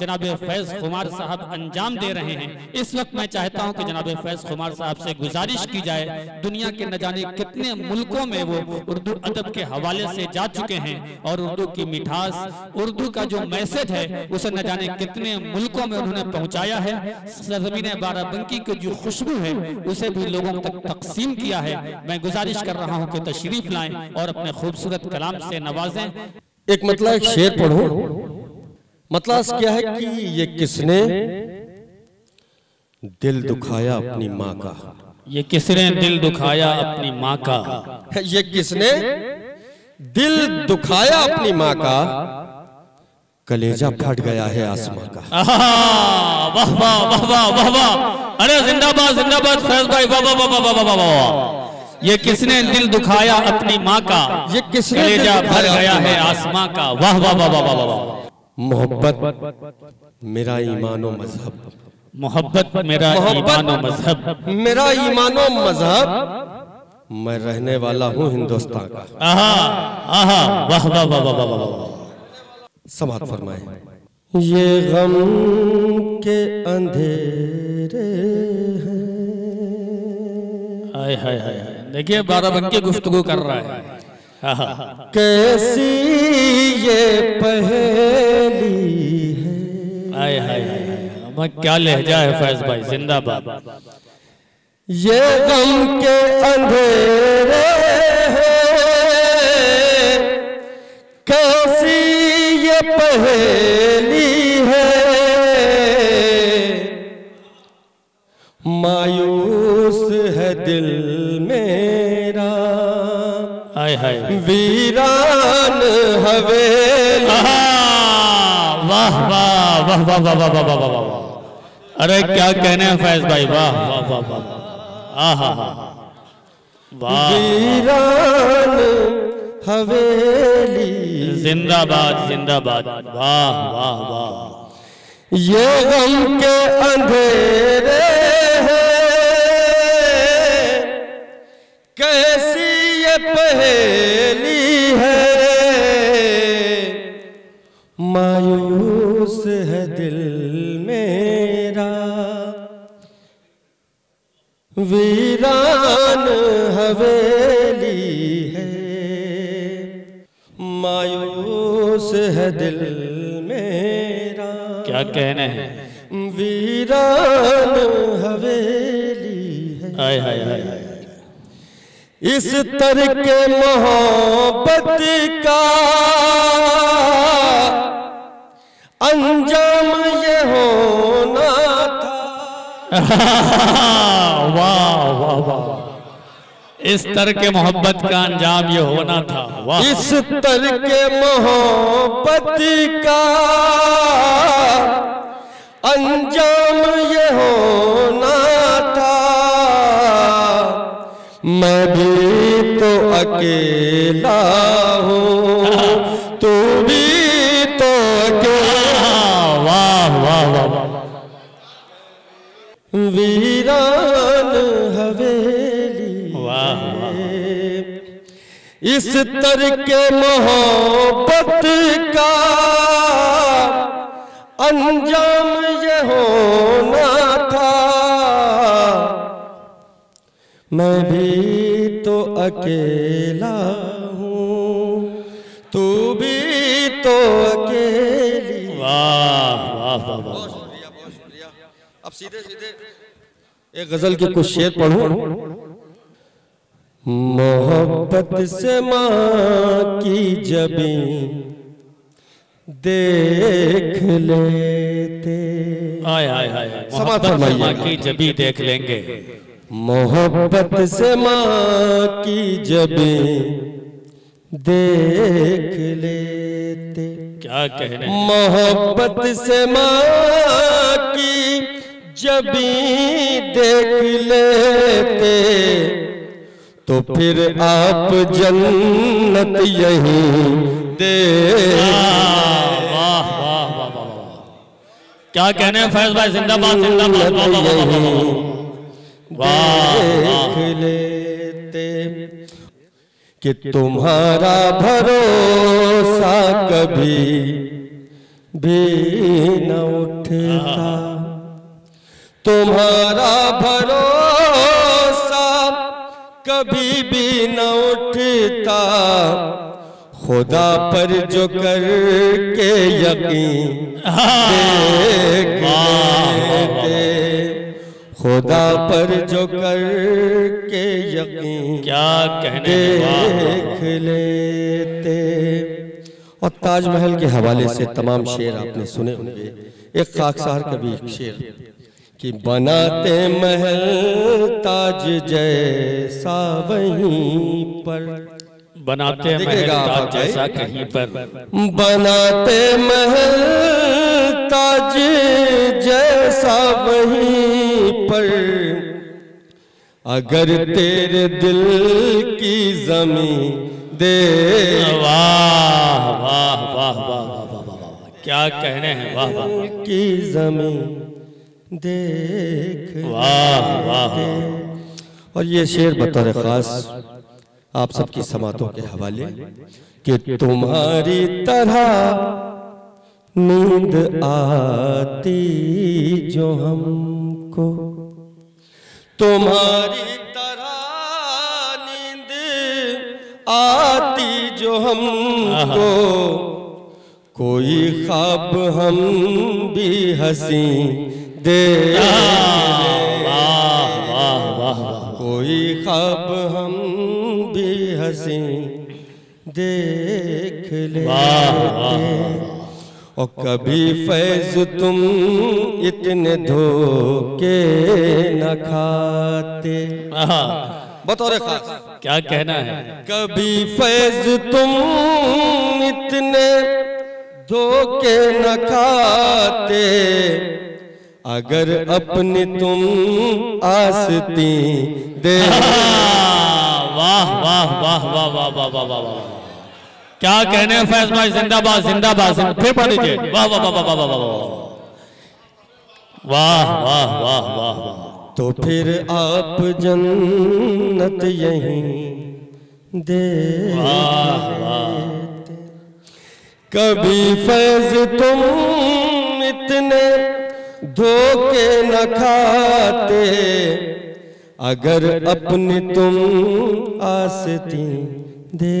जनाब फैज कुमार साहब अंजाम दे रहे हैं। इस वक्त मैं चाहता हूँ कि जनाब फैज कुमार साहब से गुजारिश की जाए। दुनिया के न जाने कितने मुल्कों में वो उर्दू अदब के हवाले से जा चुके हैं और उर्दू की मिठास उर्दू का जो मैसेज है उसे न जाने कितने मुल्कों में उन्होंने पहुँचाया है। सरजमीन बाराबंकी की जो खुशबू है उसे भी लोगों तक तकसीम किया है। मैं गुजारिश कर रहा हूँ कि तशरीफ़ लाएँ और अपने खूबसूरत कलाम से नवाजें। एक मतलब एक शेर पढ़ो। मतलब क्या है कि ये किसने दिल दुखाया अपनी माँ का ये किसने दिल दुखाया अपनी माँ का ये किसने दिल दुखाया अपनी माँ का कलेजा फट गया है आसमां का वाह वाह वाह वाह वाह वाह अरे जिंदाबाद जिंदाबाद फैज भाई वाह वाह वाह वाह वाह वाह वाह ये किसने दिल दुखाया अपनी माँ का ये किसने कलेजा भर गया है आसमां का वाह वाह वाह वाह वाह वाह मोहब्बत मेरा ईमान मज़हब। मोहब्बत मेरा ईमान मज़हब। मेरा ईमानो मज़हब मैं रहने वाला हूँ हिंदुस्तान का। आहा आहा वाह वाह वाह वाह वाह वाह वाह। फरमाए। ये गम के अंधेरे हाय हाय हाय हाय। देखिए बाराबंकी गुफ्तगू कर रहा है। कैसी ये पहेली है? हाय हाय हाय हाय क्या लहजा है फैज भाई? जिंदाबाद। ये गम के अंधेरे हाय हाय वीरान हवेली वाह वाह वाह वाह वाह वाह वाह वाह वाह वाह अरे क्या कहने हैं फैज भाई वाह वाह वाह वाह वाह आहा वाह वीरान हवेली जिंदाबाद जिंदाबाद वाह वाह वाह ये गम के अंधेरे हैं कैसी पहेली है। मायूस है दिल मेरा। वीरान हवेली है। मायूस है दिल मेरा। क्या कहने हैं? वीरान हवेली है। हाय हाय हाय इस तर के मोहब्बत का अंजाम ये होना था। वाह वाह वाह इस तरह के मोहब्बत का अंजाम ये होना था। वाह। इस तर के मोहब्बत का अंजाम ये होना था। मैं भी तो अकेला हूँ। तू भी तो अकेला। वाह वाह वाह वीरान हवेली वाह वाह इस तर के मोहब्बत का अंजाम ये होना था। मैं भी तो अकेला हूँ। तू भी तो अकेली। वाह वाह वाह वाह। अब सीधे सीधे एक गज़ल के कुछ शेर पढ़ूं? मोहब्बत से माँ की जबी देख लेते। हाय हाय हाय हाय। समाप्त मोहब्बत से माँ की जबी देख लेंगे। मोहब्बत से माँ की जबी देख लेते क्या कहने मोहब्बत से माँ की जबी देख लेते तो फिर आप जन्नत यहीं दे वाह वाह वाह वाह। क्या कहने हैं फैज भाई जिंदाबाद जिंदाबाद देख लेते कि तुम्हारा भरोसा कभी भी न उठता तुम्हारा भरोसा कभी भी न उठता। खुदा पर जो कर के यकीन देख लेते। खुदा पर जो कर के यकीन क्या कहने देख लेते। और ताजमहल के हवाले से तमाम शेर आपने सुने होंगे। एक खाकसार का भी एक शेर कि बनाते महल ताज जैसा वहीं पर। बनाते महल ताज जैसा कहीं पर। बनाते महल ताज जैसा वहीं पर अगर तेरे दिल की जमी दे वाह वाह वाह वाह वाह वाह क्या कहने हैं वाह वाह की जमी देख वाह वाह और ये शेर बता रहे खास आप सबकी समातों के हवाले कि तुम्हारी तरह नींद आती जो हमको तुम्हारी तरह नींद आती जो हमको। कोई ख्वाब हम भी हँसी दे। वाह वाह वाह वाह कोई ख्वाब हम भी हँसी देख ले और कभी फैज तुम इतने धोखे न खाते। बतौर खास क्या कहना है? कभी फैज तुम इतने धोखे न खाते। अगर अपनी तुम आसती दे। वाह वाह वाह वाह वाह वाह वाह वाह वाह। क्या कहने फैज भाई? जिंदाबाद जिंदाबाद फिर पढ़ लीजिए। वाह वाह वाह वाह वाह वाह वाह वाह। वाह वाह वाह वाह तो फिर आप जन्नत यहीं दे कभी फैज तुम इतने धोखे न खाते अगर अपनी तुम आसती दे।